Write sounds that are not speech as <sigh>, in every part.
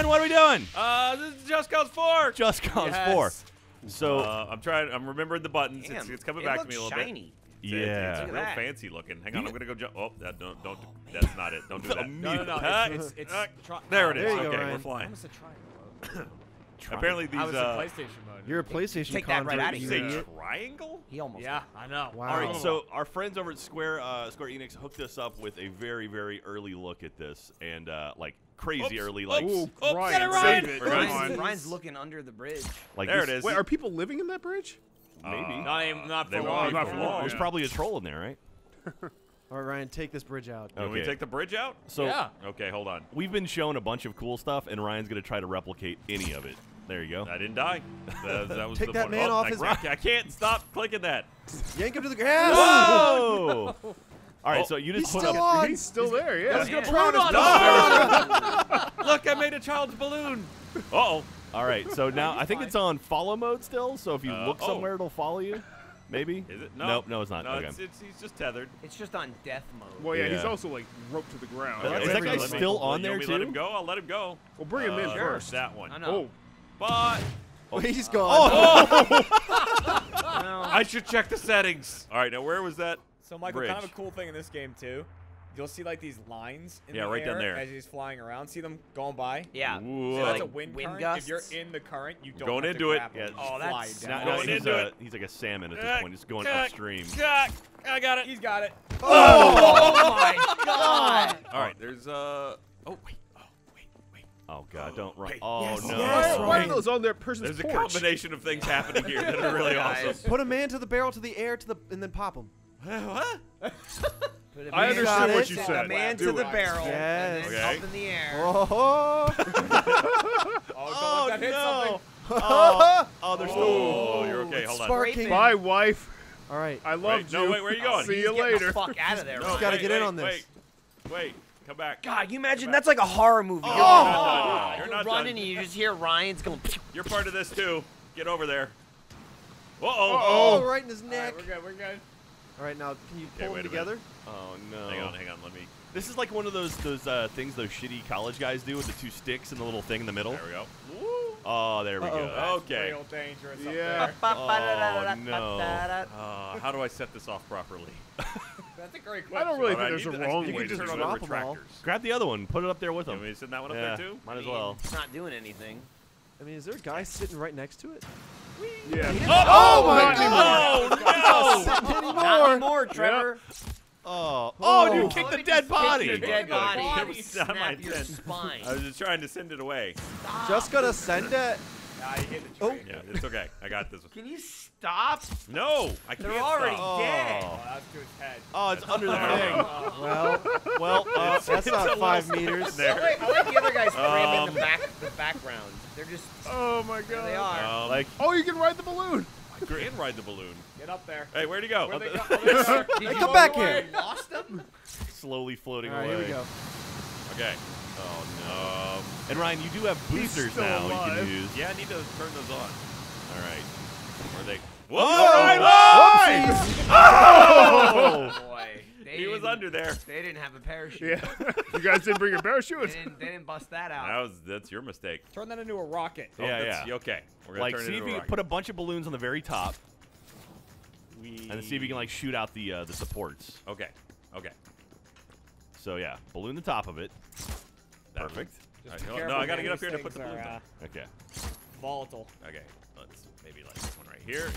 Ryan, what are we doing? Uh, this is Just Cause 4. Just Cause Yes. 4. So, Uh, I'm trying. I'm remembering the buttons. Damn, it's, it's coming it back to me a little shiny. bit. It's- it's, yeah. it's Look real that. fancy looking. Hang on, I'm gonna go jump. Oh, that don't don't. <laughs> That's not it. Don't do that. No, no, no. Ah, It's, it's, it's ah, there it is. There you go, okay, we're flying. Almost a triangle. <coughs> Apparently these. I was uh, in PlayStation mode. You're a PlayStation Take that right convert, outta you you say triangle? He almost. yeah, I know. Wow. all right, so our friends over at Square uh, Square Enix hooked us up with a very, very early look at this, and uh, like crazy Oops, early, like oops. Ooh, Oh, Ryan, get it right. save it. We're Come gonna- Ryan's. Ryan's looking under the bridge. like There this, it is. Wait, are people living in that bridge? Maybe. Uh, Not even- not for won't long. Not for for long. long. There's yeah. probably a troll in there, right? <laughs> All right, Ryan, take this bridge out. Can we take the bridge out? So Yeah. Okay, hold on. we've been shown a bunch of cool stuff, and Ryan's gonna try to replicate any of it. There you go. I didn't die. <laughs> That, that was Take the that point. man Oh, off I, his- I can't stop clicking that. Yank him to the ground. Whoa! <laughs> All right, Oh, so you just put still up. on. He's still there, yeah. Let's get Prune on him. <laughs> Look, I made a child's balloon. Uh oh. All right, so now I think it's on follow mode still. So if you Uh, look oh. somewhere, it'll follow you. Maybe. Is it? No. Nope. No, it's not. No, okay. it's, it's, he's just tethered. It's just on death mode. Well, yeah, he's also like roped to the ground. Okay, is that let guy me- let me- still on there want me to Let him go. I'll let him go. We'll bring him in Uh, first. That one. I know. Oh, He's gone. <laughs> <laughs> No. I should check the settings. All right, now where was that? So, Michael, kind of a cool thing in this game, too. You'll see, like, these lines in Yeah, the right down air there. as he's flying around. See them going by? yeah. Ooh, So that's a wind, wind current. gusts? If you're in the current, you don't Going have into to it. Yeah, Oh, that's- Now, down. Going he's, into a, it. he's like a salmon at Uh, this point. He's going uh, upstream. I got it. He's got it. <laughs> Oh my god! All right, there's uh. Oh wait. Oh wait. Wait. Oh God, don't run. Wait. Oh Yes, no. yes, why, why are those on their person's There's a combination of things happening here that are really <laughs> awesome. Put a man to the barrel to the air to the and then pop him. What? Put a I man- understood what what you said. A man Do to the it. barrel. Yes. And then Okay. up in the air. Oh, <laughs> Oh, don't Oh that hit no. something. <laughs> Oh, oh, there's Oh, you're okay. Hold on. sparking. Bye, wife. All right. I love Wait, you. no, wait, where are you going? See He's you later. The fuck out of there. No, Ryan. gotta wait, get in on this. Wait, wait, come back. God, you imagine that's like a horror movie. Oh, You're, you're not done. You're you're not running done. and you just hear Ryan's going. You're part of this too. Get over there. Uh oh. Oh, right in his neck. right, we're good. We're good. All right, now can you Okay, pull wait them together? Oh no. Hang on, hang on. Let me. This is like one of those those uh, things those shitty college guys do with the two sticks and the little thing in the middle. There we go. Oh, there we Uh-oh. go. That's Okay. real dangerous up Yeah. there. Oh no. Uh, how do I set this off properly? <laughs> That's a great question. I don't really All right, think there's a can- wrong way to turn it. on the all. retractors. Grab the other one. Put it up there with You him. me to send that one up yeah, there too? might as well. It's not doing anything. I mean, is there a guy sitting right next to it? Yeah. Oh, my Oh no! Sitting Not anymore. anymore, Trevor. Oh, oh, Oh. dude, kick the dead just kick body. your dead Good. body. It and was not my your intent. spine. I was just trying to send it away. Just gonna send it. Nah, you hit the Oh. Yeah, it's okay. I got this. one. Can you stop? No, I can't. They're already stop. dead. Oh, that's to his head. Oh, it's under the thing. Well, Well, uh, that's not it's a five meters. there. I like, I like the other guys cramming Um, the back, the background. They're just Oh my there. god. They are. Um, like Oh, you can ride the balloon. I can ride the balloon. Get up there. Hey, where'd he go? Where'd they Up go? <laughs> Oh, they Hey, come back away? here. Lost them? slowly floating All right, away. here we go. Okay. Oh Um, no. And Ryan, you do have boosters still now you can use. yeah, I need to turn those on. All right. Where Are they? Whoa! Oh boy. They He was under there. They didn't have a parachute. Yeah. <laughs> you guys didn't bring your They didn't, they didn't bust that out. That was that's your mistake. Turn that into a rocket. Oh, Yeah, that's- yeah. Okay. We're gonna Like, turn see it if into you a put a bunch of balloons on the very top, We... and then see if you can like shoot out the uh, the supports. Okay. Okay. So yeah, balloon the top of it. That Perfect. All Just right, no, no, I gotta get up here to put the balloon are, uh, Okay. volatile. Okay. Let's maybe like this one right here.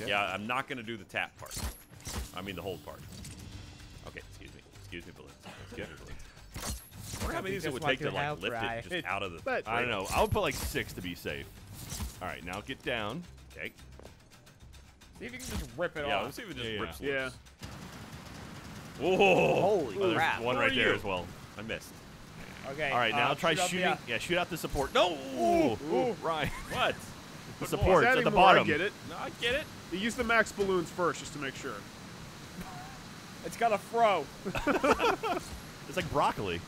Yeah. Yeah. I'm not gonna do the tap part. I mean the hold part. Okay. Excuse me. Excuse me, balloons. Excuse me, balloons. I wonder how many of these it Just would take to to like lift right? it just out of the. <laughs> But- I don't know. I would put like six to be safe. All right, now get down. Okay. See if you can just rip it Yeah. off. Let's see if it just Yeah, yeah. rips Yeah. loose. Whoa! Holy Oh, crap. One right there you? as well. I missed. Okay. All right, now uh, try shoot out the, shooting. yeah, shoot out the support. No, ooh, ooh, Ryan. <laughs> What? The Put support. more. It's Is at the anymore? I bottom. get it. No, I get it. You use the max balloons first, just to make sure. It's got a fro. <laughs> It's like broccoli.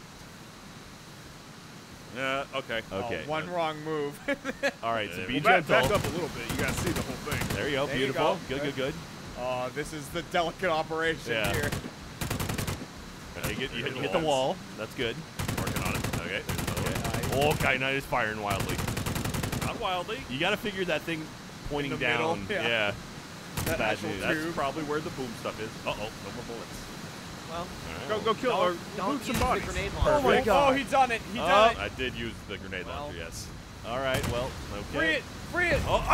Yeah. Okay. Oh, okay. Oh, one wrong move. <laughs> All right, so Yeah. be Well, back, gentle. back up a little bit. You gotta see the whole thing. There you go. There you Beautiful. go. Good, good, good. oh, this is the delicate operation Yeah. here. Okay, get, you hit, the hit the wall. That's good. Working on it. Okay. There's another one. Oh, Oh, Knight is firing wildly. Not wildly. You got to figure that thing pointing the middle, down. yeah. yeah. That Bad news. That's tube. probably where the boom stuff is. Uh oh, no more bullets. Well, Go, go kill or don't, don't some use the bodies. Oh my Perfect. god. Oh, he done it. He Oh. done it. I did use the grenade Well. launcher, yes. All right. Well, okay. Free it. Free it. Oh,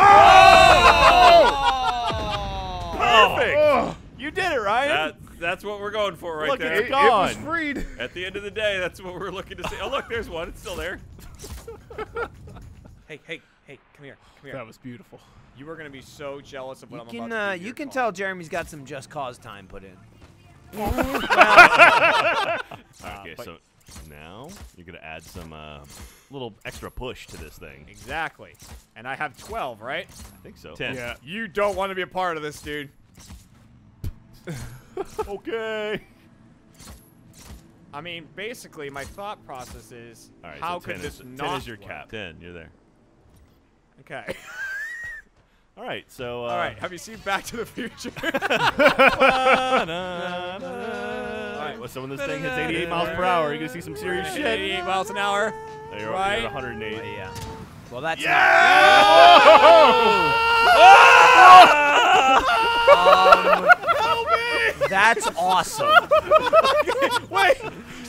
Oh! perfect. Oh, You did it, Ryan. That, that's what we're going for right Look, there. it's it, it was freed. At the end of the day, that's what we're looking to see. Oh, look, there's one. It's still there. <laughs> Hey, hey, hey, come here. Come here. That was beautiful. You are going to be so jealous of what You I'm can about uh, to do. to you can car. tell Jeremy's got some just cause time put in. <laughs> <laughs> okay, so now you're gonna add some uh, little extra push to this thing. Exactly. And I have 12, right? I think so. Ten. Yeah. You don't want to be a part of this, dude. <laughs> okay. I mean, basically, my thought process is, All right. how so could this is, 10 not is your work? cap. Ten. You're there. Okay. All right. So. Uh, All right. Have you seen Back to the Future? <laughs> <laughs> All right. Well, so when this thing hits 88 miles per hour, you're gonna see some serious shit. 88 miles an hour. There you're, Right. you're at 108. But yeah. Well, that's Um, <laughs> That's awesome. Wait.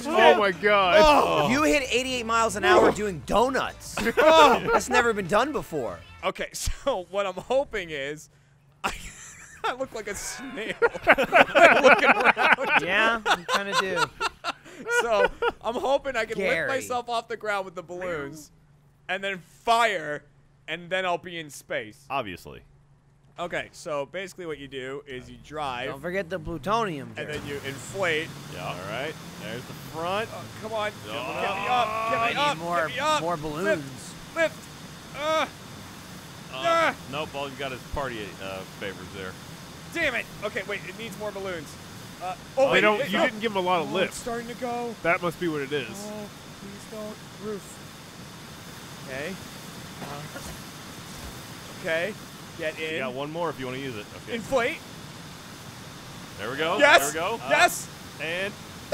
Oh my god. You hit 88 miles an hour doing donuts. That's never been done before. Okay, <laughs> so what I'm hoping is, I, <laughs> I look like a snail <laughs> looking around. Yeah, you kind of do. So I'm hoping I can Gary. lift myself off the ground with the balloons, and then fire, and then I'll be in space. Obviously. Okay, so basically what you do is you drive, Don't forget the plutonium. and then you inflate. Yeah. All right. There's the front. Oh, come on, get me up, get me need up, more, get me up. more balloons. Lift. Uh, Uh, nope, all you got is party uh, favors there. damn it. Okay, wait, it needs more balloons. Uh, oh, They wait, don't. it- You oh. didn't give them a lot of Oh, it's lift. starting to go. That must be what it is. Oh, please don't. Roof. Okay. Uh, okay. Get You in. got one more if you want to use it. Okay. Inflate. There we go. yes. There we go. yes. And <laughs>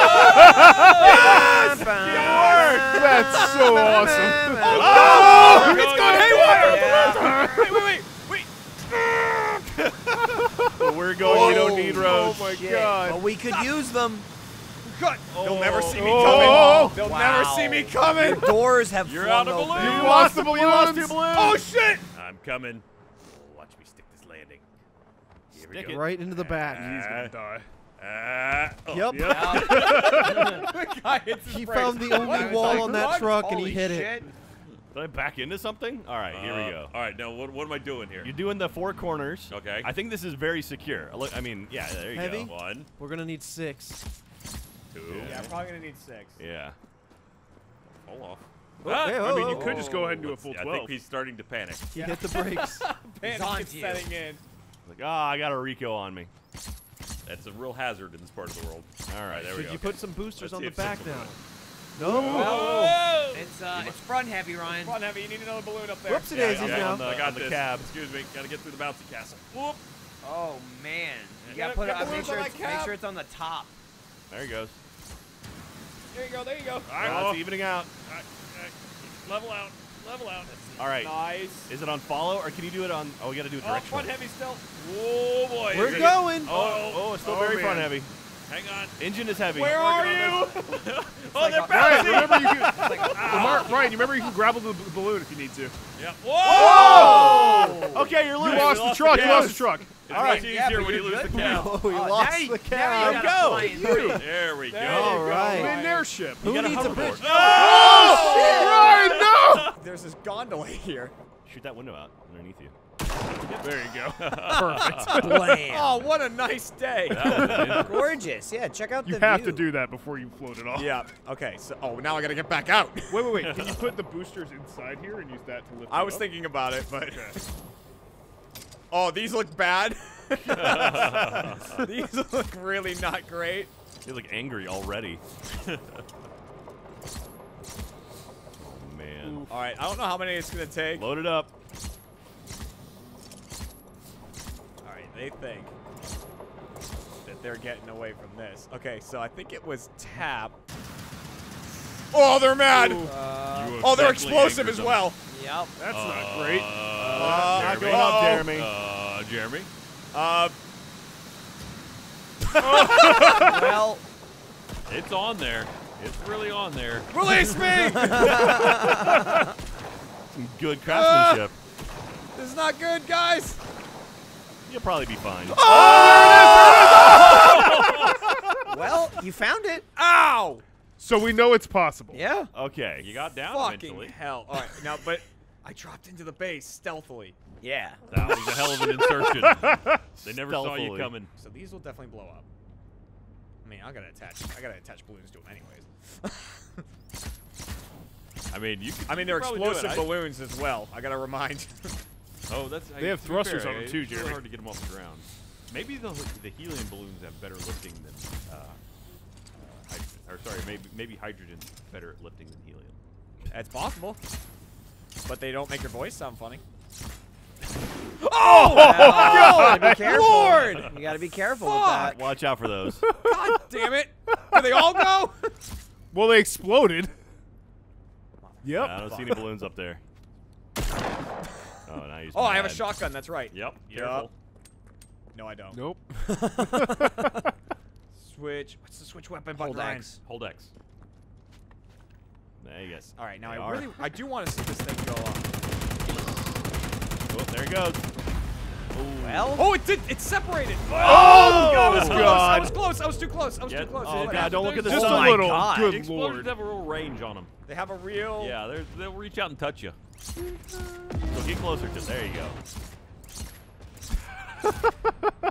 yes! It worked! That's so awesome. Oh, it's no, gone no, haywire. Yeah. Wait, wait, wait, wait. where we're going, you don't need Oh my Shit, god. But we could use them. Cut. They'll never see me Oh. coming. They'll never see me coming. Doors have You're out of open. balloons. You lost the You lost balloons. two balloons. Oh shit. I'm coming. Watch me stick this landing. Here we Stick go. it. Right into the back. He's gonna die. Ah, oh, Yep. <laughs> <laughs> the guy hits his He brakes. found the only wall on that What? truck and he hit it. Shit. Did I back into something? All right, here we Uh, go. All right, now what, what am I doing here? You're doing the four corners. Okay. I think this is very secure. Look, I mean, yeah, there you Heavy? go. One, We're gonna need six. two. Yeah, I'm probably gonna need six. Yeah. Fall off. Oh, hey, I oh, mean, you oh, could just go ahead and do a Let's full see, I think he's starting to panic. He hit the brakes. <laughs> Panic on is setting in. Like, oh, I got a Rico on me. That's a real hazard in this part of the world. All right, there we go. Should go. you put some boosters Let's on the back six will now? Go. No. It's uh, it's front heavy, Ryan. Come on, Heavy. You need another balloon up there. Whoopsie Yeah, daisies yeah, now. the- I got the this. cab. Excuse me. Got to get through the bouncy castle. Whoop. Oh man. You Get gotta it- put it. get make balloons on sure my it's, make sure it's on the top. There he goes. There you go. There you go. All right, Well, well, it's evening out. all right, all right. Level out. Level out. All right. Nice. Is it on follow or can you do it on? Oh, we got to do it Oh, directional. front heavy still. Oh boy. We're Is it- going. Oh, oh, it's still Oh, very man. front heavy. Hang on. Engine is heavy. Where are you? <laughs> Oh, they're Ryan, bouncing. remember you can. Mark, Ryan, you remember you can grapple the b- balloon if you need to. Yeah. Whoa! Okay, you're You loose. lost the truck. the You lost the truck. It's All right. much Yeah, easier but when you you're lose the good. cab. Oh, we Oh, lost now you- the now cab. you Go. gotta fly in through. There we go. There you All go, right. Ryan. An airship. Who got a needs a hoverboard. bridge? Oh, Ryan, no! There's this gondola here. Shoot that window out underneath you. There you go. <laughs> Perfect. <laughs> Blam. Oh, what a nice day. <laughs> Gorgeous. Yeah, check out You the You have view. to do that before you float it off. yeah. Okay. So, oh, now I gotta get back out. Wait, wait, wait. Can you put the boosters inside here and use that to lift I it was up? thinking about it, but. Okay. Oh, these look bad. these look really not great. He's look angry already. oh man. All right, I don't know how many it's gonna take. Load it up. They think that they're getting away from this. Okay, so I think it was tap. Oh, they're mad. You oh, they're explosive as well. Yep. That's not great. Uh, not Jeremy. up, Uh-oh. Jeremy. Uh, Jeremy. Uh, <laughs> Well, It's on there. It's really on there. release me. <laughs> <laughs> Some good craftsmanship. this is not good, guys. You'll probably be fine. Oh! <laughs> well, you found it. Ow! So we know it's possible. Yeah. Okay. You got down Fucking eventually. hell. All right, now, but I dropped into the base stealthily. Yeah. That was a hell of an insertion. <laughs> they never saw you coming. So these will definitely blow up. I mean, I gotta attach. I gotta attach balloons to them anyways. I mean, you. Could, I mean, they're could probably do it. explosive balloons as well. I gotta remind. <laughs> Oh, that's. They have thrusters fair, on them it's too, really Jeremy. hard to get them off the ground. Maybe the the helium balloons have better lifting than. Uh, uh, hydrogen. Or sorry, maybe maybe hydrogen's better at lifting than helium. That's possible. But they don't make your voice sound funny. <laughs> Oh, <laughs> you gotta be careful. Lord! You gotta be careful Fuck. with that. Watch out for those. <laughs> God damn it! Do they all go? Well, they exploded. Yep. I don't see any balloons up there. Oh, now he's Oh, I have a shotgun. That's right. Yep. Yup. Careful. No, I don't. Nope. <laughs> Switch. What's the switch weapon button? Hold Ryan? X. Hold X. There you go. All right, now They I are. really, I do want to see this thing go up. Oh, there it goes. Well, Oh, it did. It separated. Oh, oh I was oh, close. I was close. I was too close. I was Yeah. too close. Oh, It- God, don't look at this. Just Oh a my little. God. The Good explosions lord. have a real range on them. They have a real. Yeah, they're, they'll reach out and touch you. So get closer to. There you go. <laughs>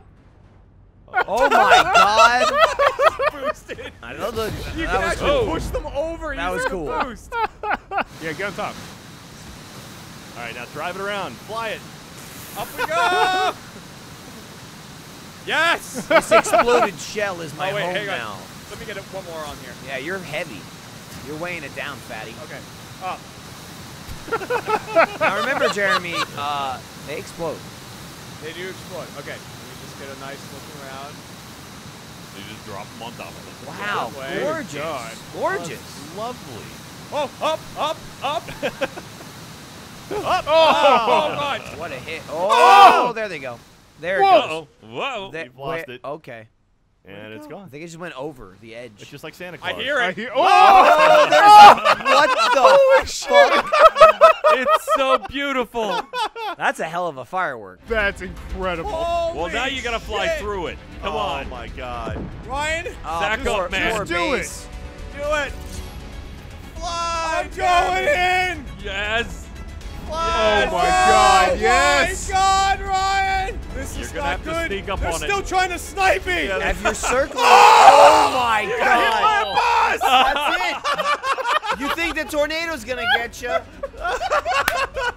oh my God. Boosted. <laughs> I know the. You that can was actually cool. push them over. That was cool. Boost. Yeah, get on top. All right, now drive it around. Fly it. Up we go. yes. This exploded shell is my oh wait, home hang on. now. Let me get it one more on here. Yeah, you're heavy. You're weighing it down, fatty. Okay. Up. <laughs> Now remember, Jeremy, uh, they explode. They do explode. Okay. Let me just get a nice look around. They just drop them on top of it. Wow, way. gorgeous, God. gorgeous. Lovely. Oh, up, up, up. <laughs> Oh! oh God. What a hit! Oh, there they go. There it Whoa. goes. Oh, whoa. There- You've lost wait, it. Okay. And it's I gone. I think it just went over the edge. It's just like Santa Claus. I Claus. hear I it. hear- oh! <laughs> what the fuck? it's so beautiful. That's a hell of a firework. That's incredible. well, now you gotta fly shit. through it. Come oh on. Oh my God. Ryan, Uh, Sack up, man. poor Just do it. do it. Fly. I'm going in. God, yes. Oh my God, Ryan. This You're is gonna not have to good. sneak up They're on it. still trying to snipe me. If you're circling, oh my god! boss. That's it. You think the tornado's gonna get you?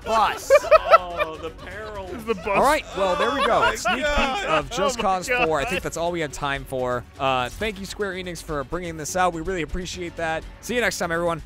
Bus. Oh, the peril. This the bus. All right, well, there we go. Sneak God. peek of Just Oh my Cause 4. I think that's all we had time for. Uh, thank you, Square Enix, for bringing this out. We really appreciate that. See you next time, everyone.